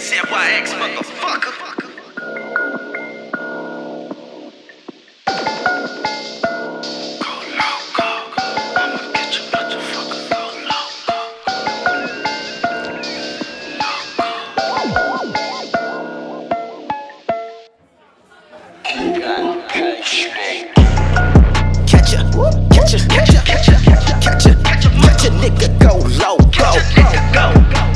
ZYX, motherfucker. Catch ya, catch ya, catch ya, catch ya, catch ya, catch a nigga go low, go, go, catch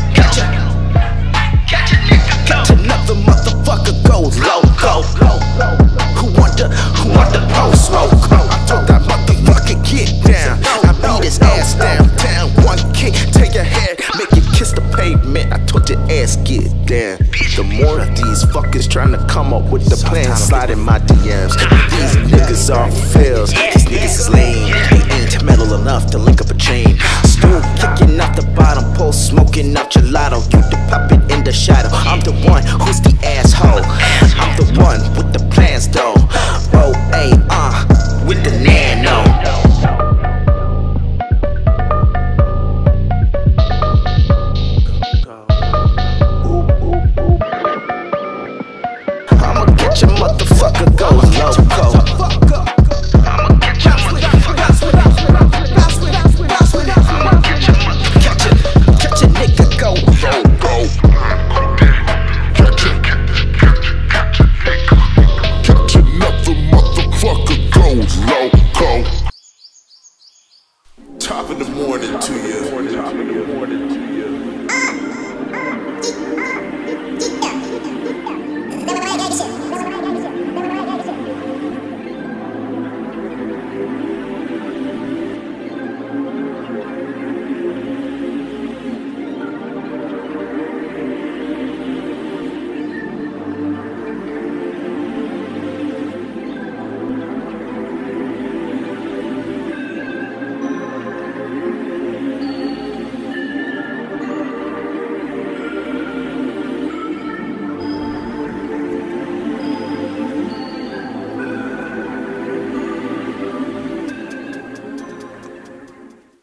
The more of these fuckers trying to come up with the plan, slide in my DMs. These niggas are fails. These niggas is lame. They ain't metal enough to link up a chain. Stool kicking off the bottom pole, smoking out gelato. top in the morning to you.